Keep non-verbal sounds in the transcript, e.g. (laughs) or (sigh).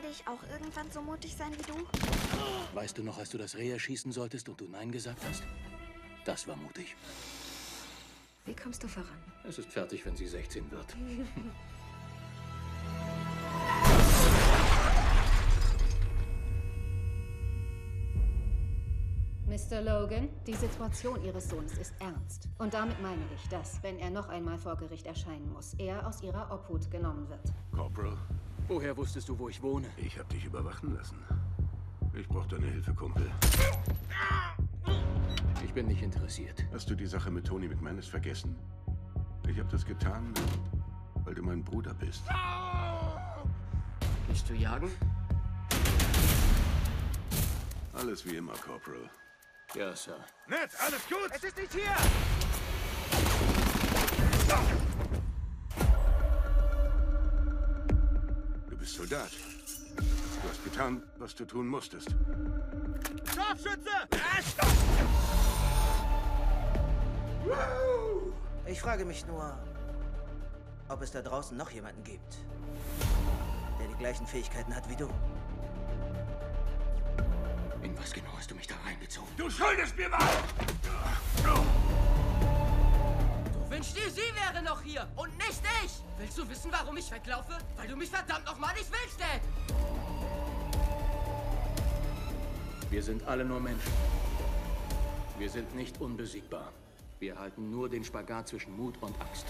Werde ich auch irgendwann so mutig sein wie du? Weißt du noch, als du das Reh erschießen solltest und du Nein gesagt hast? Das war mutig. Wie kommst du voran? Es ist fertig, wenn sie 16 wird. (laughs) Mr. Logan, die Situation Ihres Sohnes ist ernst. Und damit meine ich, dass, wenn er noch einmal vor Gericht erscheinen muss, er aus Ihrer Obhut genommen wird. Corporal, Woher wusstest du, wo ich wohne? ich hab dich überwachen lassen. Ich brauch deine Hilfe, Kumpel. Ich bin nicht interessiert. Hast du die Sache mit Tony McManus vergessen? Ich hab das getan, weil du mein Bruder bist. Willst du jagen? Alles wie immer, Corporal. Ja, Sir. Ned, alles gut? Es ist nicht hier! Bist Soldat. Du hast getan, was du tun musstest. Scharfschütze! Ich frage mich nur, ob es da draußen noch jemanden gibt, der die gleichen Fähigkeiten hat wie du. In was genau hast du mich da reingezogen? Du schuldest mir was! Wäre noch hier und nicht ich! Willst du wissen, warum ich weglaufe? Weil du mich verdammt nochmal nicht willst, Dad! Wir sind alle nur Menschen. Wir sind nicht unbesiegbar. Wir halten nur den Spagat zwischen Mut und Angst.